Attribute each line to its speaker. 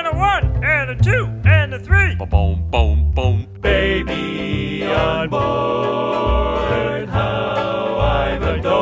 Speaker 1: and a one, and a two, and a three.
Speaker 2: Ba boom, boom, boom.
Speaker 3: Baby on board, how I've adored.